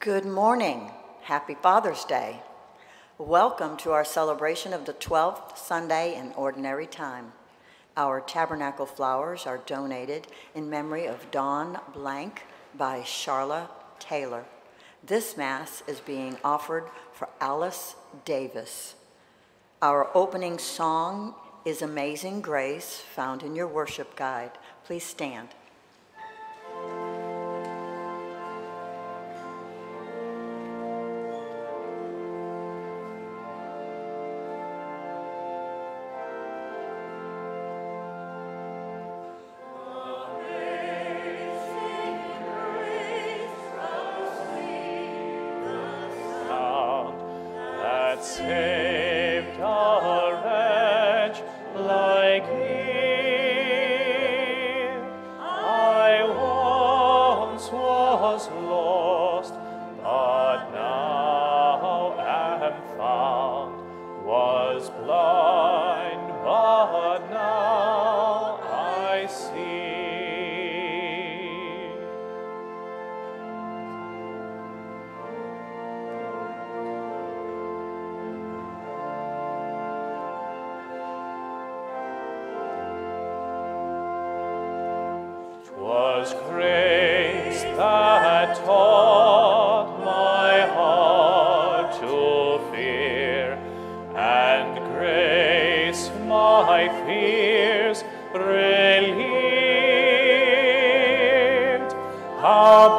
Good morning. Happy Father's Day. Welcome to our celebration of the 12th Sunday in Ordinary Time. Our tabernacle flowers are donated in memory of Dawn Blank by Charla Taylor. This Mass is being offered for Alice Davis. Our opening song is Amazing Grace, found in your worship guide. Please stand. My fears relieved. How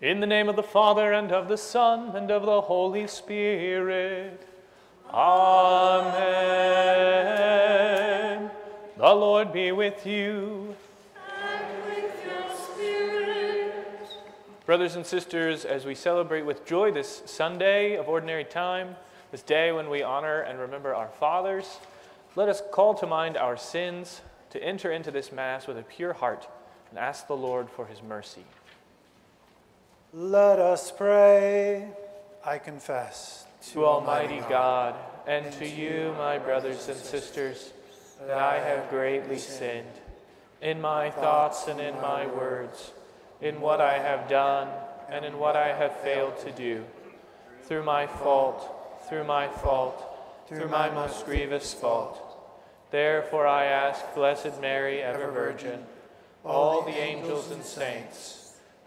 In the name of the Father, and of the Son, and of the Holy Spirit. Amen. The Lord be with you. Brothers and sisters, as we celebrate with joy this Sunday of ordinary time, this day when we honor and remember our fathers, let us call to mind our sins to enter into this Mass with a pure heart and ask the Lord for his mercy. Let us pray. I confess To Almighty God and to you, my brothers and sisters, that I have greatly sinned in my thoughts and in my words, in what I have done and in what I have failed to do, through my fault, through my fault, through my most grievous fault. Therefore I ask Blessed Mary, ever Virgin, all the angels and saints,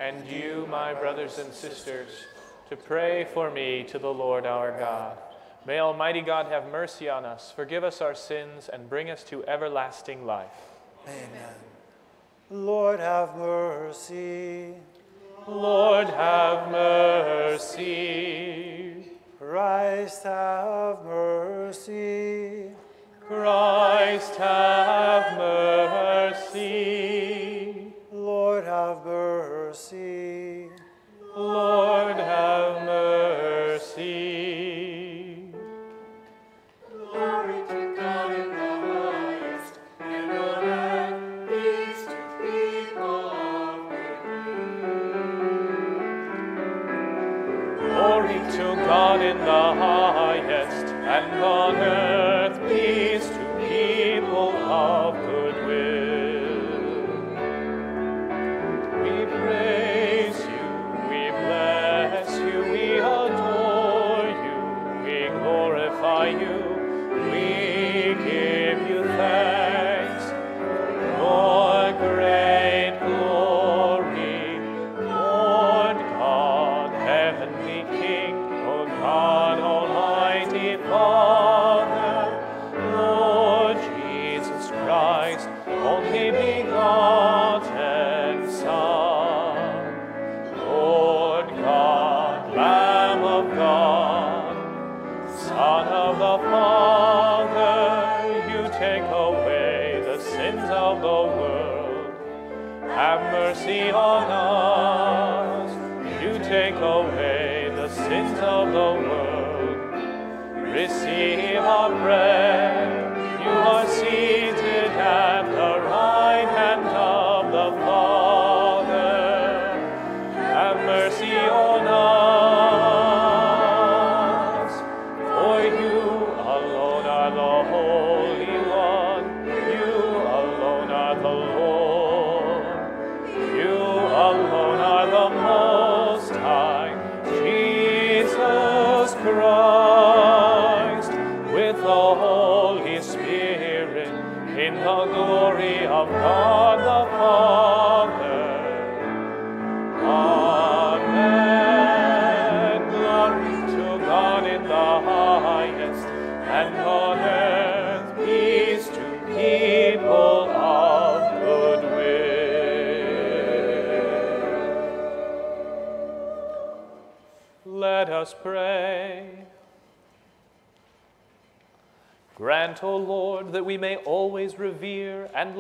and you, my brothers and sisters, to pray for me to the Lord our God. May Almighty God have mercy on us, forgive us our sins, and bring us to everlasting life. Amen. Lord, have mercy. Lord, have mercy. Christ, have mercy. Christ, have mercy. Lord, have mercy. Lord, have mercy.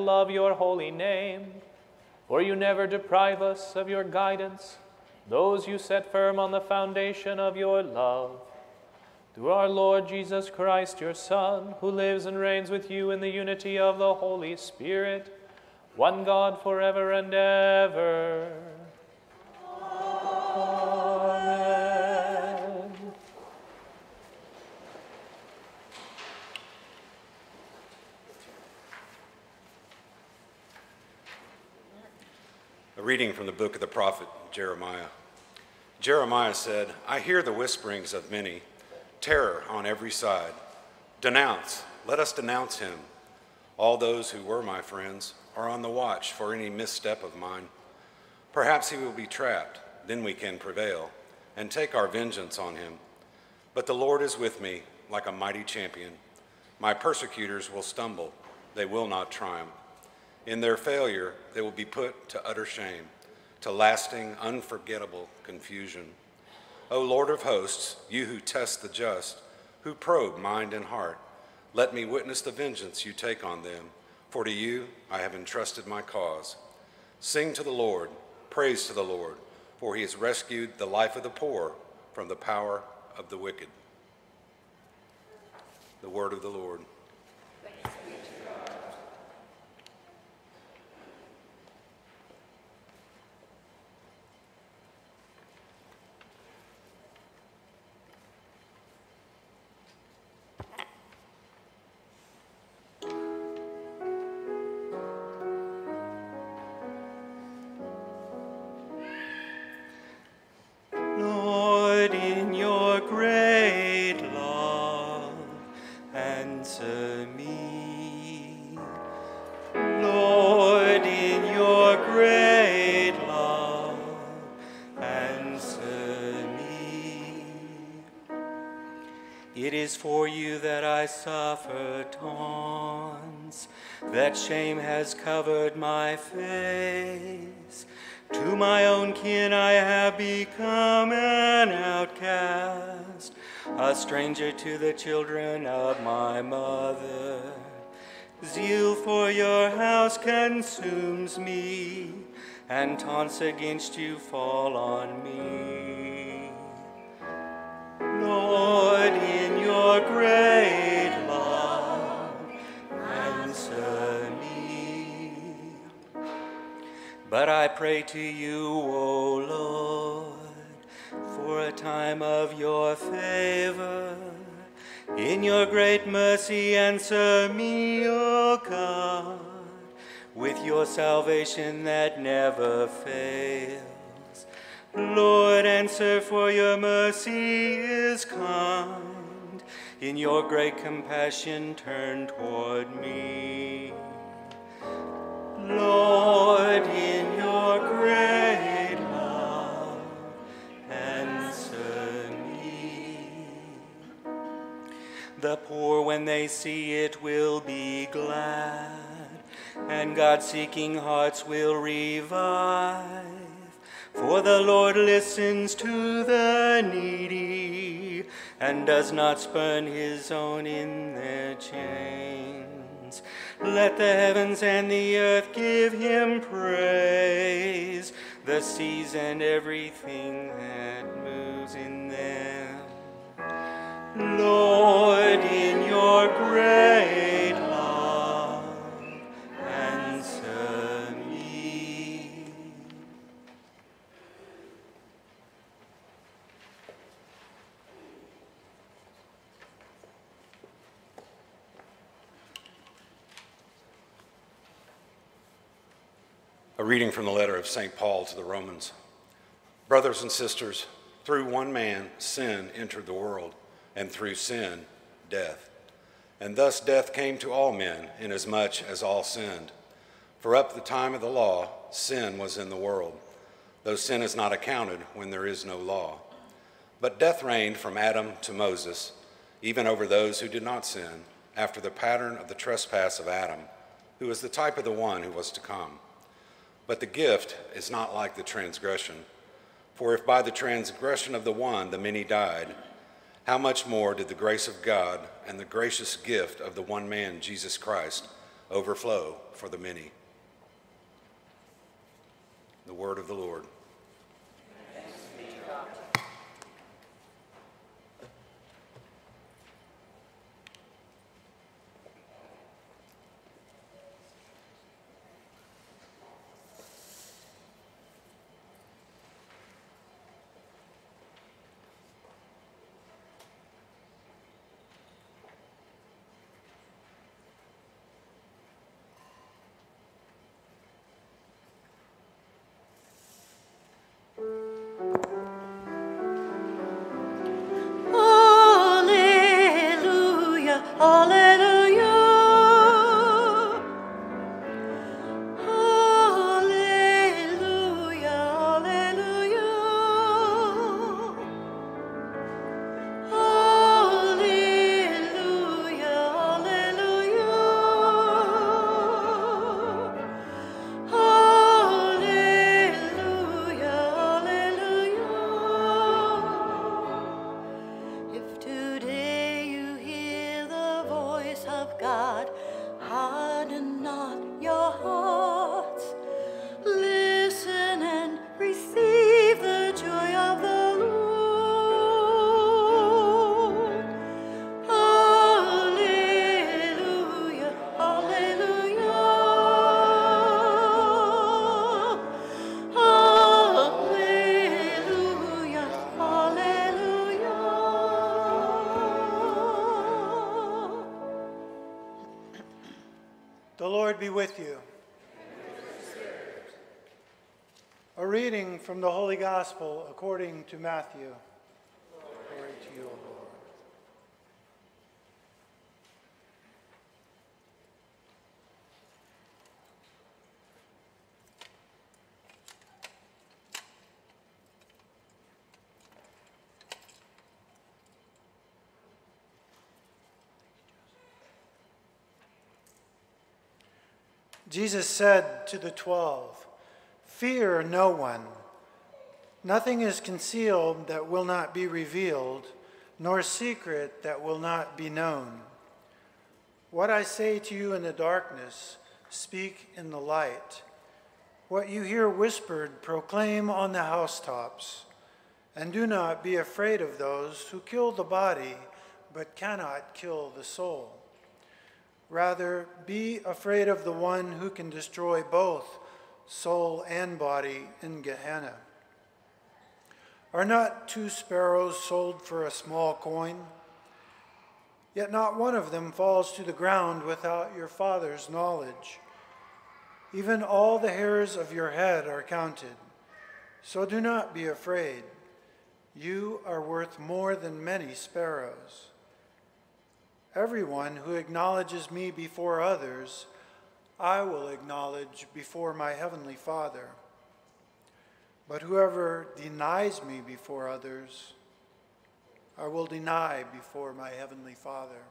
Love your holy name. For you never deprive us of your guidance, those you set firm on the foundation of your love. Through our Lord Jesus Christ, your Son, who lives and reigns with you in the unity of the Holy Spirit, one God forever and ever. Reading from the book of the prophet Jeremiah. Jeremiah said, I hear the whisperings of many, terror on every side. Denounce, let us denounce him. All those who were my friends are on the watch for any misstep of mine. Perhaps he will be trapped, then we can prevail and take our vengeance on him. But the Lord is with me like a mighty champion. My persecutors will stumble, they will not triumph. In their failure, they will be put to utter shame, to lasting, unforgettable confusion. O Lord of hosts, you who test the just, who probe mind and heart, let me witness the vengeance you take on them, for to you I have entrusted my cause. Sing to the Lord, praise to the Lord, for he has rescued the life of the poor from the power of the wicked. The word of the Lord. That shame has covered my face. To my own kin I have become an outcast, a stranger to the children of my mother. Zeal for your house consumes me, and taunts against you fall on me. Lord, in your great But I pray to you, O Lord, for a time of your favor. In your great mercy, answer me, O God, with your salvation that never fails. Lord, answer, for your mercy is kind. In your great compassion, turn toward me. The poor, when they see it, will be glad, and God seeking hearts will revive. For the Lord listens to the needy and does not spurn his own in their chains. Let the heavens and the earth give him praise, the seas and everything that moves in them. Lord, in your great A reading from the letter of St. Paul to the Romans. Brothers and sisters, through one man sin entered the world, and through sin, death. And thus death came to all men, inasmuch as all sinned. For up the time of the law, sin was in the world, though sin is not accounted when there is no law. But death reigned from Adam to Moses, even over those who did not sin, after the pattern of the trespass of Adam, who is the type of the one who was to come. But the gift is not like the transgression. For if by the transgression of the one the many died, how much more did the grace of God and the gracious gift of the one man, Jesus Christ, overflow for the many? The word of the Lord. Be with you. A reading from the Holy Gospel according to Matthew. Glory to you, O Lord. Jesus said to the twelve, Fear no one. Nothing is concealed that will not be revealed, nor secret that will not be known. What I say to you in the darkness, speak in the light. What you hear whispered, proclaim on the housetops. And do not be afraid of those who kill the body, but cannot kill the soul. Rather, be afraid of the one who can destroy both soul and body in Gehenna. Are not two sparrows sold for a small coin? Yet not one of them falls to the ground without your Father's knowledge. Even all the hairs of your head are counted. So do not be afraid. You are worth more than many sparrows. Everyone who acknowledges me before others, I will acknowledge before my heavenly Father. But whoever denies me before others, I will deny before my heavenly Father.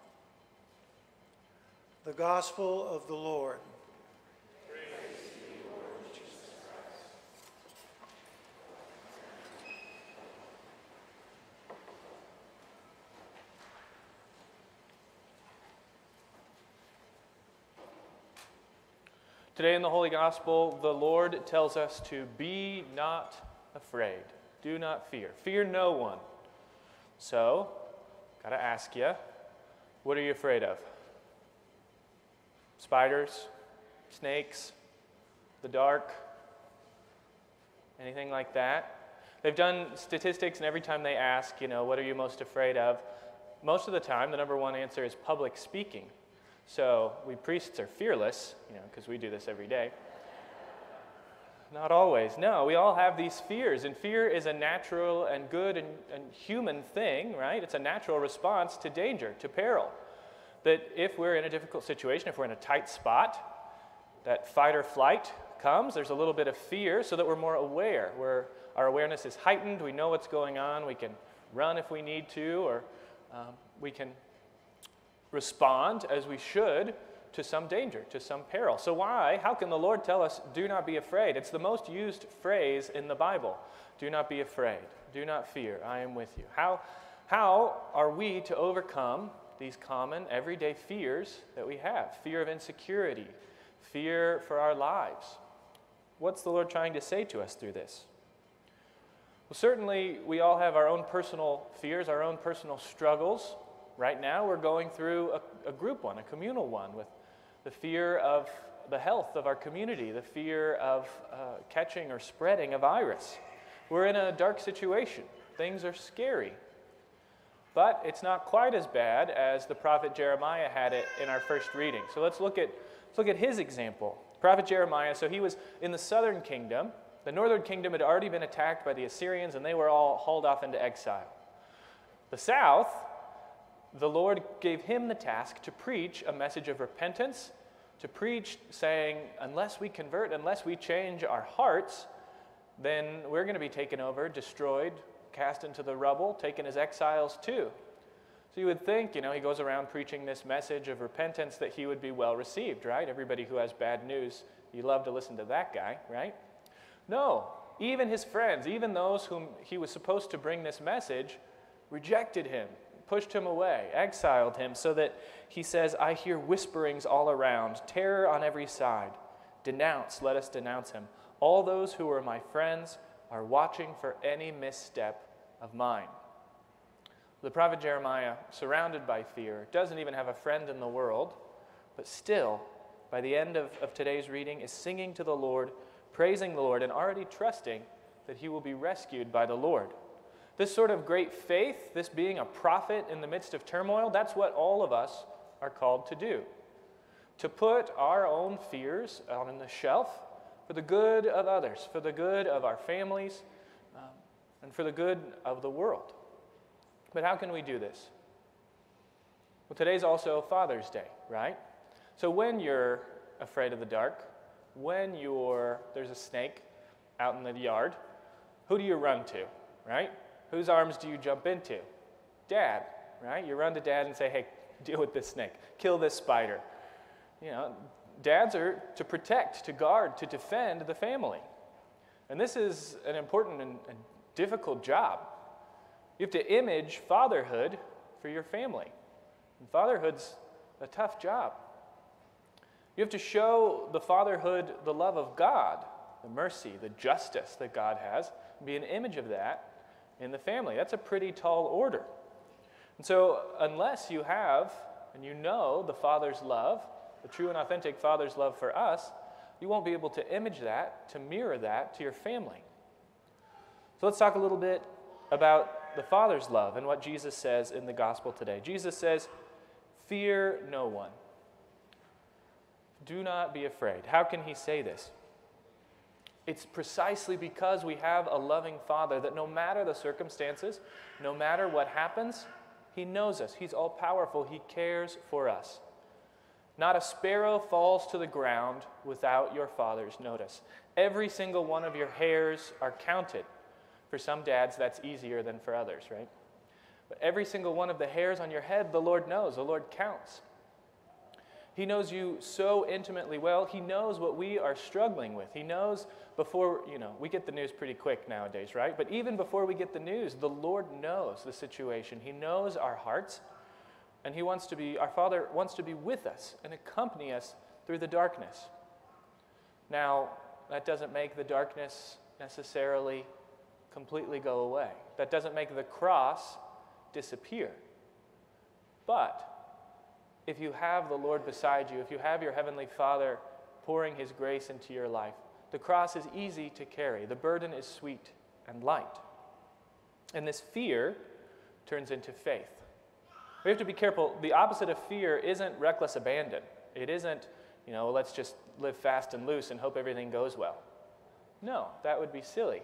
The Gospel of the Lord. Today in the Holy Gospel, the Lord tells us to be not afraid. Do not fear. Fear no one. So, got to ask you, what are you afraid of? Spiders? Snakes? The dark? Anything like that? They've done statistics, and every time they ask, you know, what are you most afraid of? Most of the time, the number one answer is public speaking. So we priests are fearless, you know, because we do this every day. Not always. No, we all have these fears, and fear is a natural and good and, and, human thing, right? It's a natural response to danger, to peril. That if we're in a difficult situation, if we're in a tight spot, that fight or flight comes, there's a little bit of fear so that we're more aware. We're, our awareness is heightened, we know what's going on, we can run if we need to, or um, we can respond as we should to some danger, to some peril. So, why? How can the Lord tell us, do not be afraid? It's the most used phrase in the Bible. Do not be afraid. Do not fear. I am with you. How, how are we to overcome these common, everyday fears that we have? Fear of insecurity, fear for our lives. What's the Lord trying to say to us through this? Well, certainly, we all have our own personal fears, our own personal struggles. Right now, we're going through a, a group one, a communal one, with the fear of the health of our community, the fear of uh, catching or spreading a virus. We're in a dark situation. Things are scary. But it's not quite as bad as the prophet Jeremiah had it in our first reading. So let's look at, let's look at his example. Prophet Jeremiah, so he was in the southern kingdom. The northern kingdom had already been attacked by the Assyrians, and they were all hauled off into exile. The south, the Lord gave him the task to preach a message of repentance, to preach saying, unless we convert, unless we change our hearts, then we're going to be taken over, destroyed, cast into the rubble, taken as exiles too. So you would think, you know, he goes around preaching this message of repentance that he would be well received, right? Everybody who has bad news, you love to listen to that guy, right? No, even his friends, even those whom he was supposed to bring this message, rejected him, pushed him away, exiled him, so that he says, I hear whisperings all around, terror on every side. Denounce, let us denounce him. All those who are my friends are watching for any misstep of mine. The prophet Jeremiah, surrounded by fear, doesn't even have a friend in the world, but still, by the end of, of today's reading, is singing to the Lord, praising the Lord, and already trusting that he will be rescued by the Lord. This sort of great faith, this being a prophet in the midst of turmoil, that's what all of us are called to do. To put our own fears on the shelf for the good of others, for the good of our families, um, and for the good of the world. But how can we do this? Well, today's also Father's Day, right? So when you're afraid of the dark, when you're there's a snake out in the yard, who do you run to, right? Whose arms do you jump into? Dad, right? You run to dad and say, hey, deal with this snake, kill this spider. You know, dads are to protect, to guard, to defend the family. And this is an important and, and difficult job. You have to image fatherhood for your family. And fatherhood's a tough job. You have to show the fatherhood the love of God, the mercy, the justice that God has, be an image of that in the family. That's a pretty tall order. And so, unless you have and you know the Father's love, the true and authentic Father's love for us, you won't be able to image that, to mirror that to your family. So, let's talk a little bit about the Father's love and what Jesus says in the gospel today. Jesus says, Fear no one. Do not be afraid. How can he say this? It's precisely because we have a loving Father that no matter the circumstances, no matter what happens, He knows us. He's all powerful. He cares for us. Not a sparrow falls to the ground without your Father's notice. Every single one of your hairs are counted. For some dads, that's easier than for others, right? But every single one of the hairs on your head, the Lord knows. The Lord counts. He knows you so intimately well. He knows what we are struggling with. He knows before, you know, we get the news pretty quick nowadays, right? But even before we get the news, the Lord knows the situation. He knows our hearts. And He wants to be, our Father wants to be with us and accompany us through the darkness. Now, that doesn't make the darkness necessarily completely go away. That doesn't make the cross disappear. But if you have the Lord beside you, if you have your Heavenly Father pouring His grace into your life, the cross is easy to carry. The burden is sweet and light. And this fear turns into faith. We have to be careful. The opposite of fear isn't reckless abandon. It isn't, you know, let's just live fast and loose and hope everything goes well. No, that would be silly.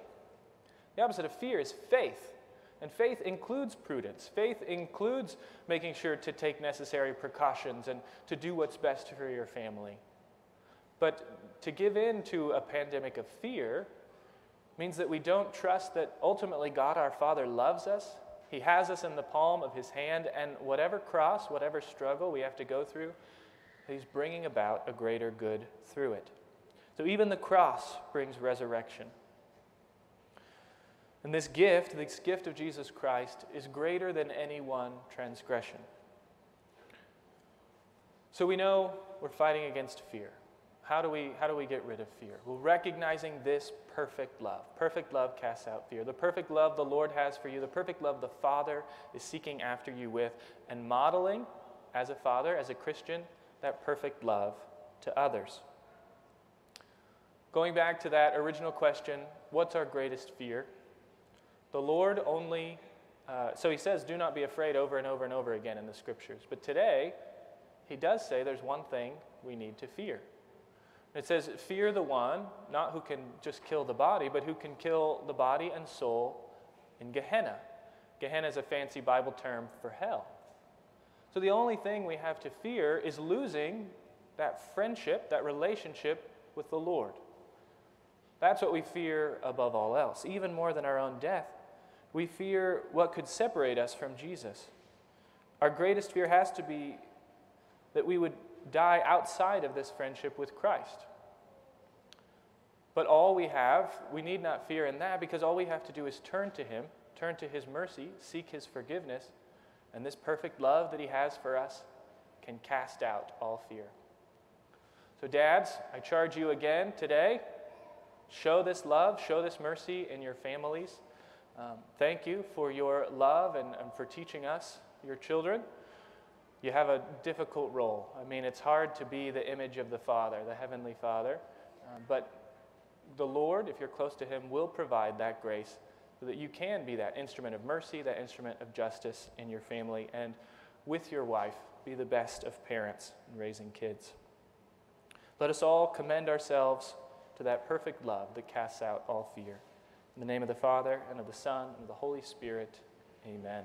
The opposite of fear is faith. And faith includes prudence. Faith includes making sure to take necessary precautions and to do what's best for your family. But to give in to a pandemic of fear means that we don't trust that ultimately God our Father loves us. He has us in the palm of His hand, and whatever cross, whatever struggle we have to go through, He's bringing about a greater good through it. So even the cross brings resurrection. And this gift, this gift of Jesus Christ, is greater than any one transgression. So we know we're fighting against fear. How do we, how do we get rid of fear? Well, recognizing this perfect love. Perfect love casts out fear. The perfect love the Lord has for you, the perfect love the Father is seeking after you with, and modeling as a father, as a Christian, that perfect love to others. Going back to that original question what's our greatest fear? The Lord only, uh, so he says, do not be afraid over and over and over again in the scriptures. But today, he does say there's one thing we need to fear. It says, Fear the one, not who can just kill the body, but who can kill the body and soul in Gehenna. Gehenna is a fancy Bible term for hell. So the only thing we have to fear is losing that friendship, that relationship with the Lord. That's what we fear above all else, even more than our own death. We fear what could separate us from Jesus. Our greatest fear has to be that we would die outside of this friendship with Christ. But all we have, we need not fear in that because all we have to do is turn to Him, turn to His mercy, seek His forgiveness, and this perfect love that He has for us can cast out all fear. So, dads, I charge you again today show this love, show this mercy in your families. Um, thank you for your love and, and for teaching us, your children. You have a difficult role. I mean, it's hard to be the image of the Father, the Heavenly Father. Um, but the Lord, if you're close to Him, will provide that grace so that you can be that instrument of mercy, that instrument of justice in your family, and with your wife, be the best of parents in raising kids. Let us all commend ourselves to that perfect love that casts out all fear. In the name of the Father, and of the Son, and of the Holy Spirit, amen.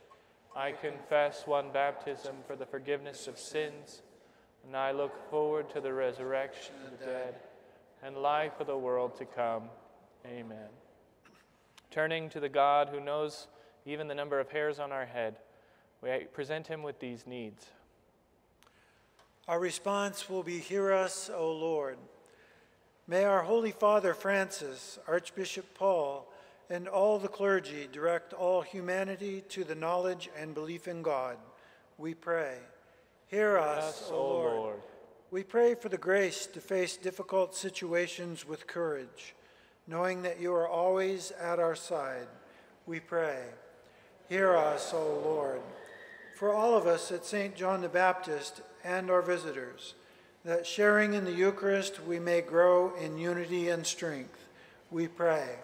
I confess one baptism for the forgiveness of sins, and I look forward to the resurrection of the dead and life of the world to come. Amen. Turning to the God who knows even the number of hairs on our head, we present him with these needs. Our response will be Hear us, O Lord. May our Holy Father Francis, Archbishop Paul, and all the clergy direct all humanity to the knowledge and belief in God. We pray. Hear us, O Lord. Lord. We pray for the grace to face difficult situations with courage, knowing that you are always at our side. We pray. Hear us, O Lord. For all of us at St. John the Baptist and our visitors, that sharing in the Eucharist we may grow in unity and strength, we pray.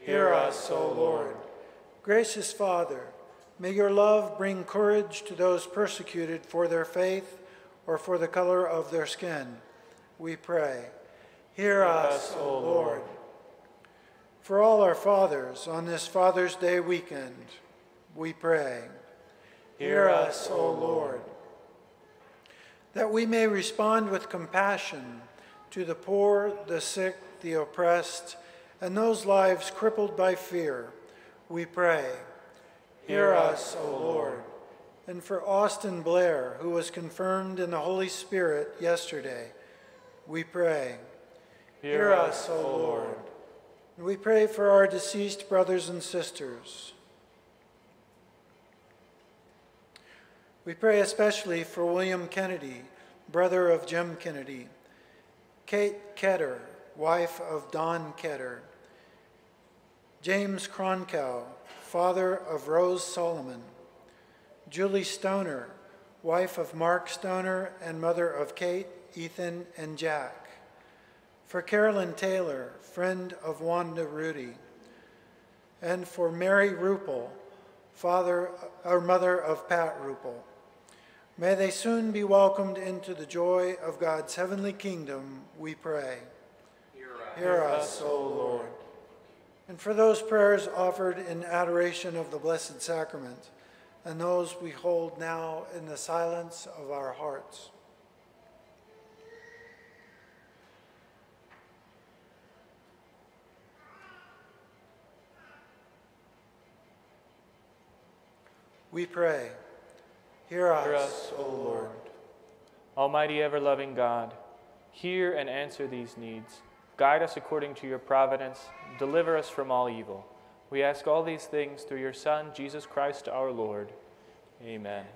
Hear us, O Lord. Gracious Father, may your love bring courage to those persecuted for their faith or for the color of their skin. We pray. Hear us, O Lord. For all our fathers on this Father's Day weekend, we pray. Hear us, O Lord. That we may respond with compassion to the poor, the sick, the oppressed, and those lives crippled by fear, we pray. Hear us, O Lord. And for Austin Blair, who was confirmed in the Holy Spirit yesterday, we pray. Hear us, O Lord. And we pray for our deceased brothers and sisters. We pray especially for William Kennedy, brother of Jim Kennedy, Kate Ketter, wife of Don Ketter, James Cronkow, father of Rose Solomon, Julie Stoner, wife of Mark Stoner and mother of Kate, Ethan, and Jack. For Carolyn Taylor, friend of Wanda Rudy. And for Mary Rupel, father uh, or mother of Pat Rupel. May they soon be welcomed into the joy of God's heavenly kingdom, we pray. Hear us, O Lord. And for those prayers offered in adoration of the Blessed Sacrament, and those we hold now in the silence of our hearts. We pray. Hear us, Hear us, O Lord. Almighty ever loving God, hear and answer these needs. Guide us according to your providence. Deliver us from all evil. We ask all these things through your Son, Jesus Christ our Lord. Amen.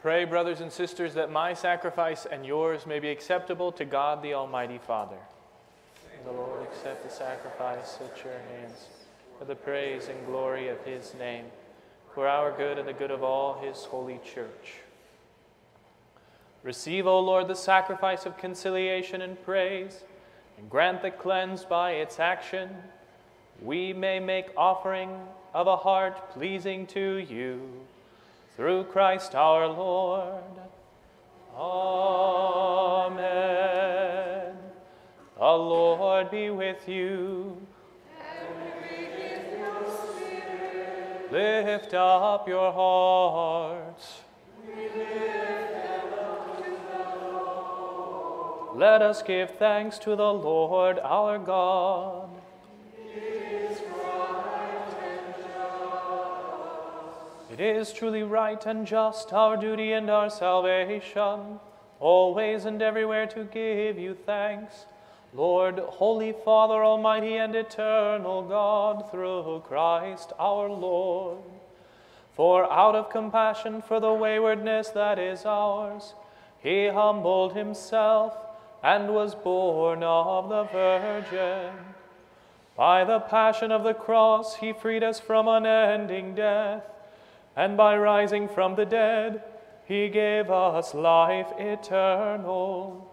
Pray, brothers and sisters, that my sacrifice and yours may be acceptable to God the Almighty Father. May the Lord accept the sacrifice at your hands for the praise and glory of his name, for our good and the good of all his holy church. Receive, O Lord, the sacrifice of conciliation and praise, and grant that cleansed by its action, we may make offering of a heart pleasing to you through Christ our Lord. Amen. The Lord be with you. Lift up your hearts. Let us give thanks to the Lord our God. It is truly right and just, our duty and our salvation, always and everywhere to give you thanks. Lord, Holy Father, Almighty and eternal God, through Christ our Lord. For out of compassion for the waywardness that is ours, he humbled himself and was born of the Virgin. By the passion of the cross, he freed us from unending death and by rising from the dead, he gave us life eternal.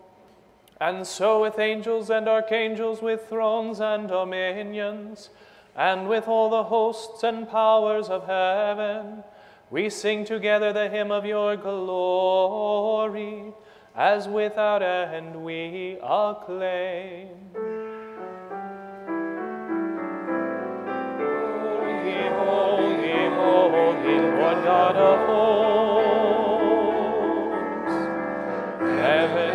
And so, with angels and archangels, with thrones and dominions, and with all the hosts and powers of heaven, we sing together the hymn of your glory, as without end we acclaim. Holy, God of hosts. Heaven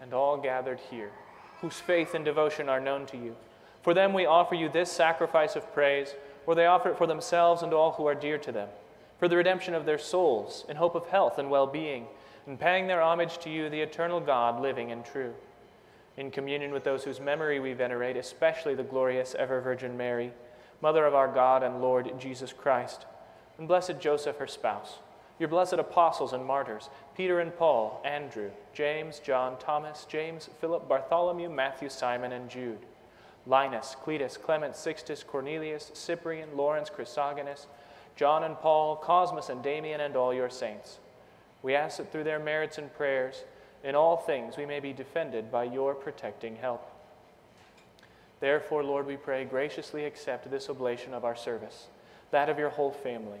and all gathered here, whose faith and devotion are known to you. For them we offer you this sacrifice of praise, or they offer it for themselves and all who are dear to them, for the redemption of their souls, in hope of health and well being, and paying their homage to you, the eternal God, living and true. In communion with those whose memory we venerate, especially the glorious ever Virgin Mary, Mother of our God and Lord Jesus Christ, and blessed Joseph, her spouse your blessed apostles and martyrs, Peter and Paul, Andrew, James, John, Thomas, James, Philip, Bartholomew, Matthew, Simon, and Jude, Linus, Cletus, Clement, Sixtus, Cornelius, Cyprian, Lawrence, Chrysogonus, John and Paul, Cosmas and Damian, and all your saints. We ask that through their merits and prayers, in all things we may be defended by your protecting help. Therefore, Lord, we pray, graciously accept this oblation of our service, that of your whole family.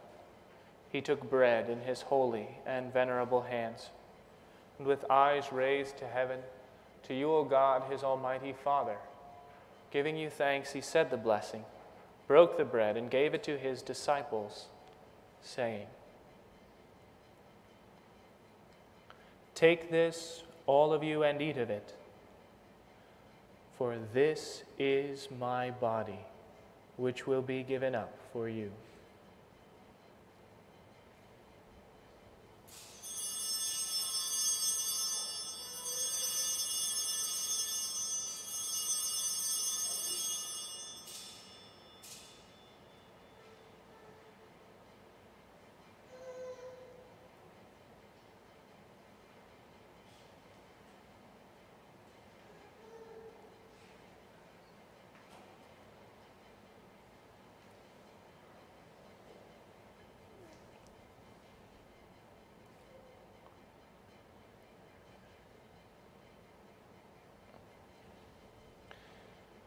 he took bread in his holy and venerable hands, and with eyes raised to heaven, to you, O God, his almighty Father, giving you thanks, he said the blessing, broke the bread, and gave it to his disciples, saying, Take this, all of you, and eat of it, for this is my body, which will be given up for you.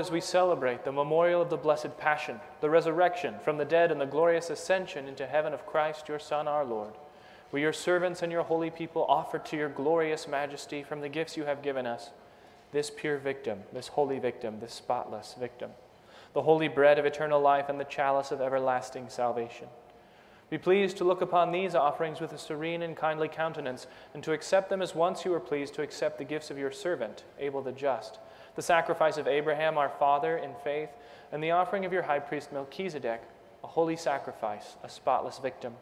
As we celebrate the memorial of the blessed Passion, the resurrection from the dead, and the glorious ascension into heaven of Christ, your Son, our Lord, we, your servants and your holy people, offer to your glorious majesty from the gifts you have given us this pure victim, this holy victim, this spotless victim, the holy bread of eternal life and the chalice of everlasting salvation. Be pleased to look upon these offerings with a serene and kindly countenance, and to accept them as once you were pleased to accept the gifts of your servant, Abel the just, the sacrifice of Abraham our father in faith, and the offering of your high priest Melchizedek, a holy sacrifice, a spotless victim.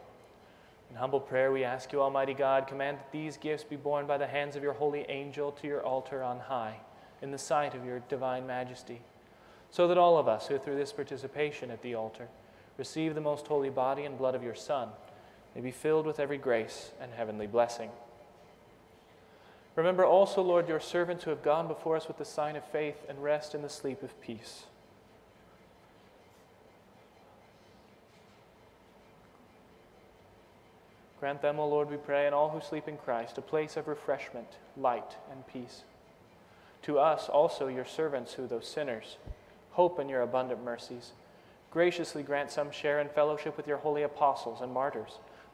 In humble prayer, we ask you, Almighty God, command that these gifts be borne by the hands of your holy angel to your altar on high, in the sight of your divine majesty, so that all of us who, through this participation at the altar, receive the most holy body and blood of your Son, may be filled with every grace and heavenly blessing. Remember also, Lord, your servants who have gone before us with the sign of faith and rest in the sleep of peace. Grant them, O Lord, we pray, and all who sleep in Christ, a place of refreshment, light, and peace. To us also, your servants, who, though sinners, hope in your abundant mercies, graciously grant some share in fellowship with your holy apostles and martyrs,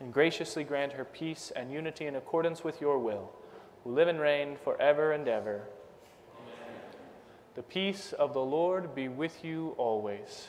and graciously grant her peace and unity in accordance with your will, who live and reign forever and ever. The peace of the Lord be with you always.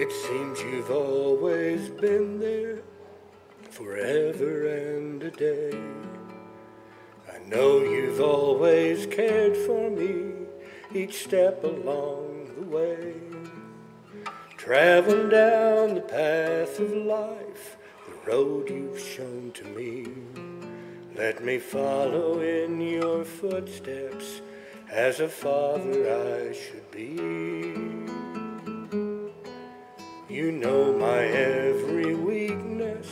It seems you've always been there, forever and a day. I know you've always cared for me, each step along the way. Traveling down the path of life, the road you've shown to me. Let me follow in your footsteps, as a father I should be. You know my every weakness,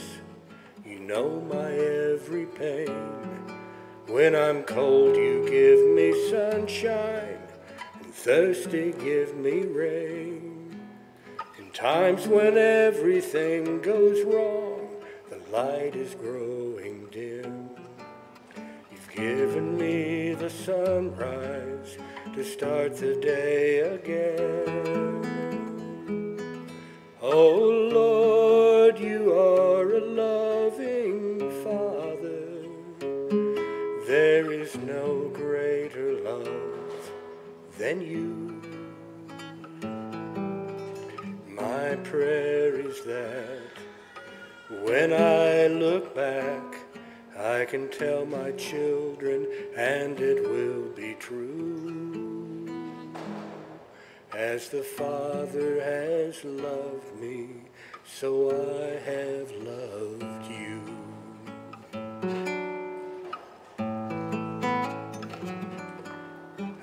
you know my every pain. When I'm cold, you give me sunshine, and thirsty, give me rain. In times when everything goes wrong, the light is growing dim. You've given me the sunrise to start the day again. Oh Lord, you are a loving Father. There is no greater love than you. My prayer is that when I look back, I can tell my children, and it will be true. As the Father has loved me, so I have loved you.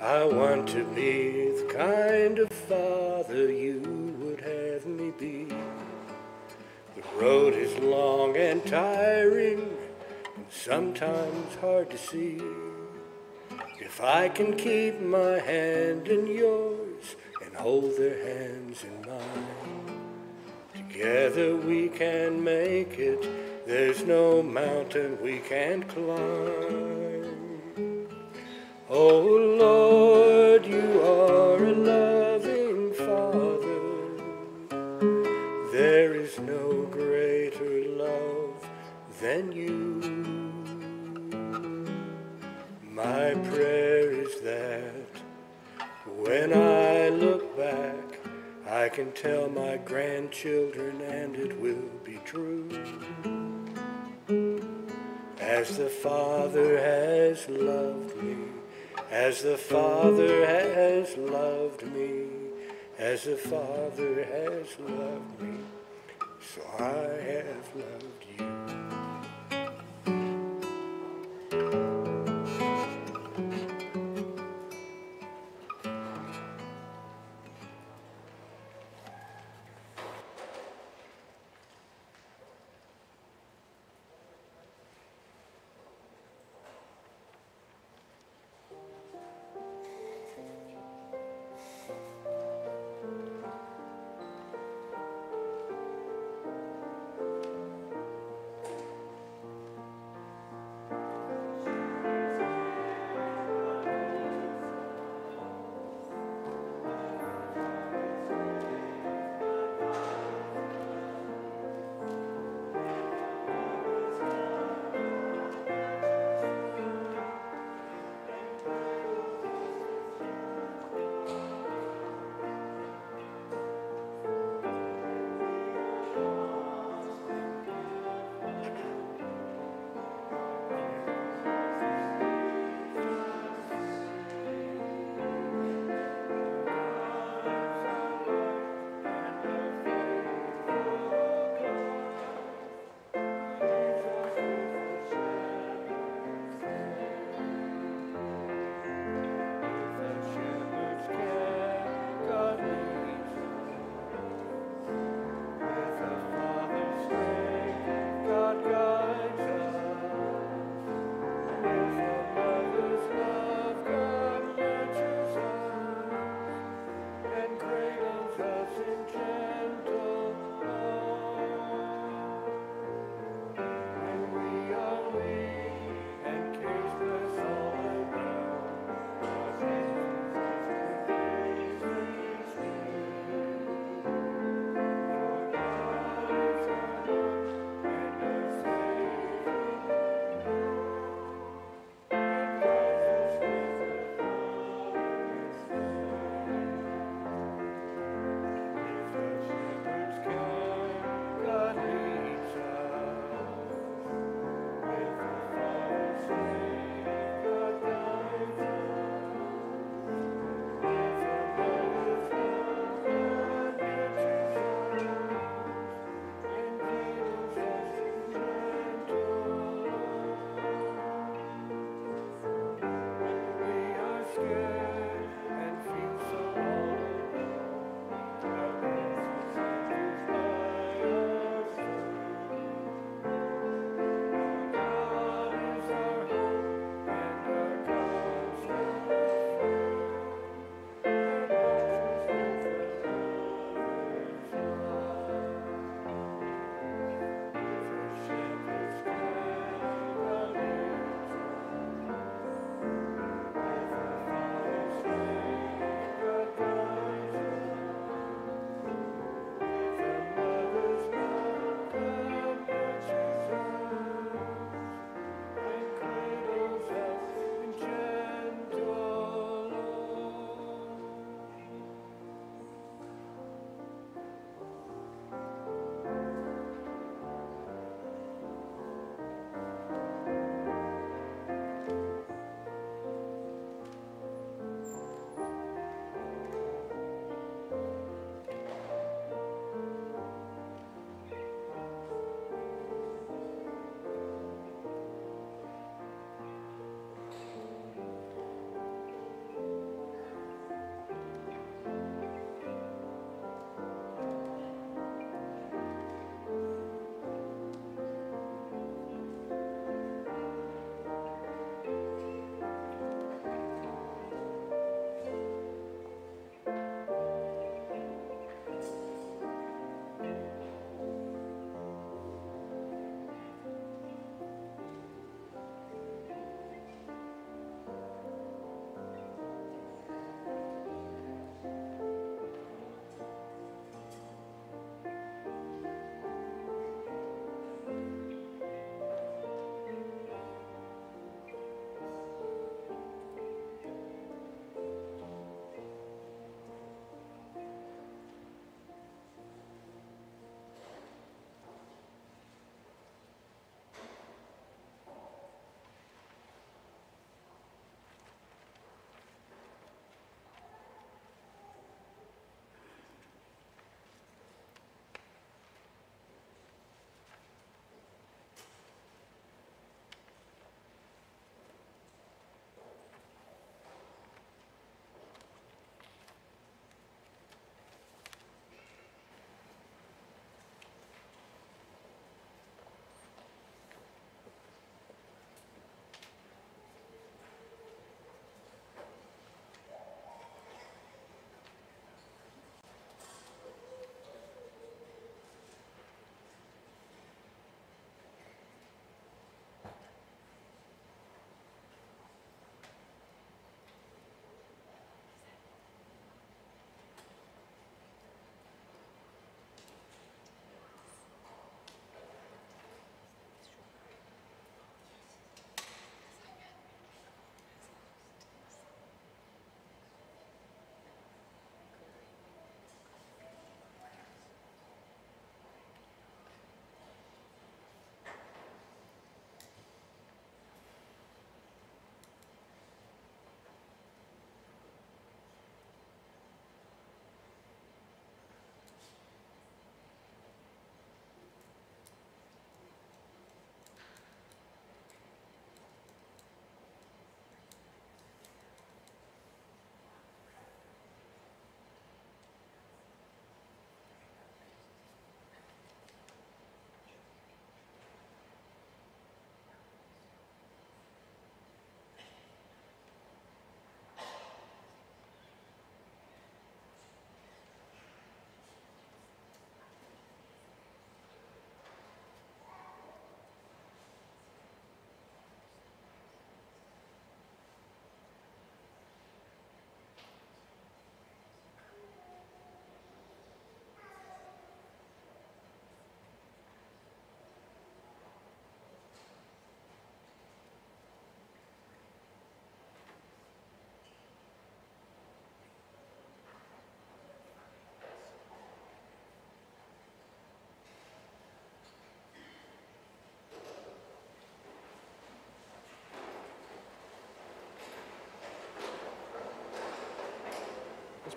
I want to be the kind of father you would have me be. The road is long and tiring, and sometimes hard to see. If I can keep my hand in yours hold their hands in mine, together we can make it. There's no mountain we can't climb. Oh Lord, you can tell my grandchildren, and it will be true. As the Father has loved me, as the Father has loved me, as the Father has loved me, so I have loved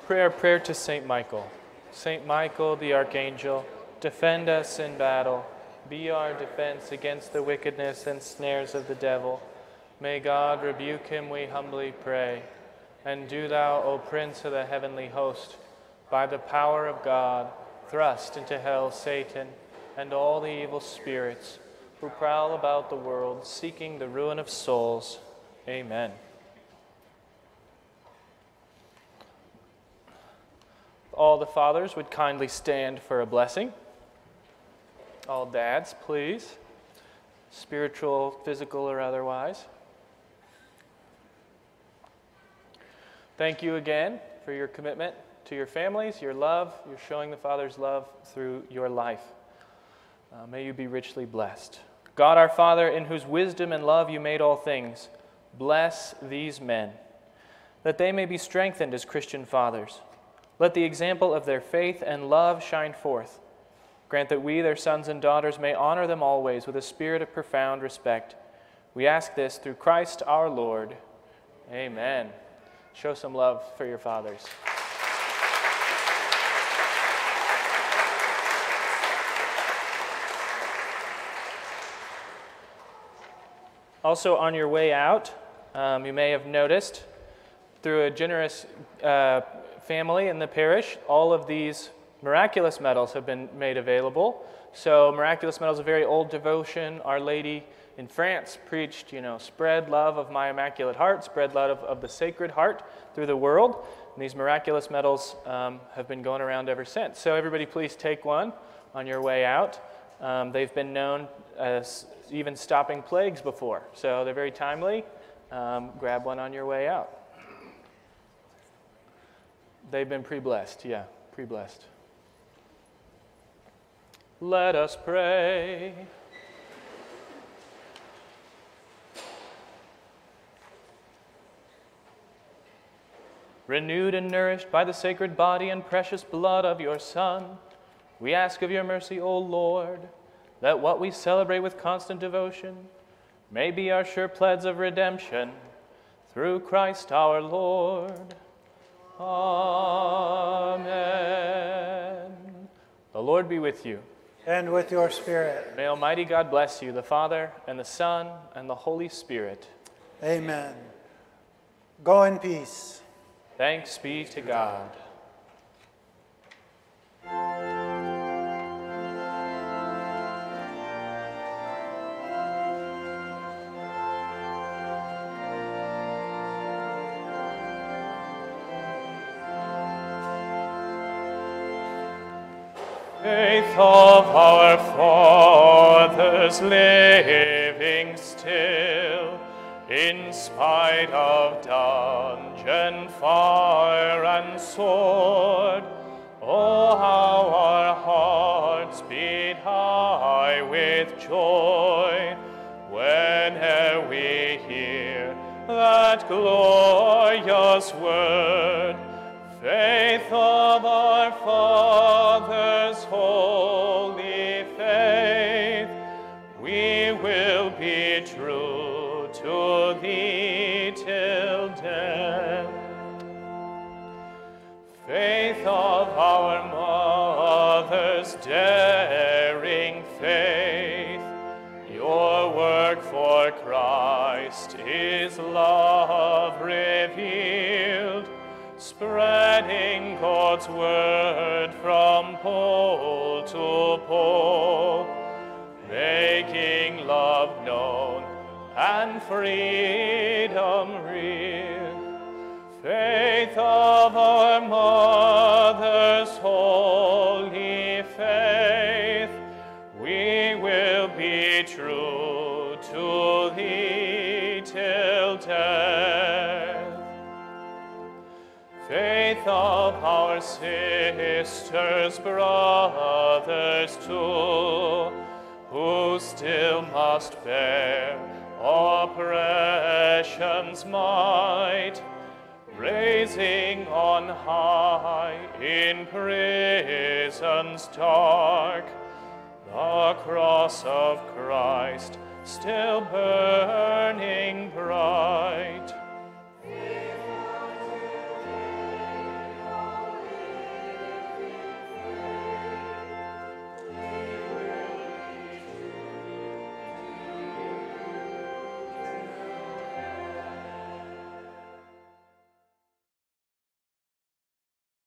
pray our prayer to St. Michael. St. Michael, the archangel, defend us in battle. Be our defense against the wickedness and snares of the devil. May God rebuke him, we humbly pray. And do thou, O Prince of the heavenly host, by the power of God, thrust into hell Satan and all the evil spirits who prowl about the world seeking the ruin of souls. Amen. All the fathers would kindly stand for a blessing. All dads, please. Spiritual, physical, or otherwise. Thank you again for your commitment to your families, your love. You're showing the Father's love through your life. Uh, may you be richly blessed. God our Father, in whose wisdom and love you made all things, bless these men, that they may be strengthened as Christian fathers. Let the example of their faith and love shine forth. Grant that we, their sons and daughters, may honor them always with a spirit of profound respect. We ask this through Christ our Lord. Amen. Show some love for your fathers. Also, on your way out, um, you may have noticed through a generous uh, family in the parish, all of these miraculous medals have been made available. So, miraculous medals, a very old devotion. Our Lady in France preached, you know, spread love of my immaculate heart, spread love of, of the sacred heart through the world. And these miraculous medals um, have been going around ever since. So, everybody, please take one on your way out. Um, they've been known as even stopping plagues before, so they're very timely. Um, grab one on your way out. They've been pre blessed, yeah, pre blessed. Let us pray. Renewed and nourished by the sacred body and precious blood of your Son, we ask of your mercy, O Lord, that what we celebrate with constant devotion may be our sure pledge of redemption through Christ our Lord. Amen. The Lord be with you. And with your spirit. May Almighty God bless you, the Father, and the Son, and the Holy Spirit. Amen. Go in peace. Thanks be to God. Faith of our fathers living still, in spite of dungeon, fire, and sword. Oh, how our hearts beat high with joy whene'er we hear that glorious word. Faith of our fathers, holy faith, we will be true to thee till death. Faith of our mothers, daring faith, your work for Christ is love revealed spreading God's word from pole to pole, making love known and freedom real. Faith of our mothers, sisters, brothers too, who still must bear oppression's might, raising on high in prisons dark the cross of Christ still burning bright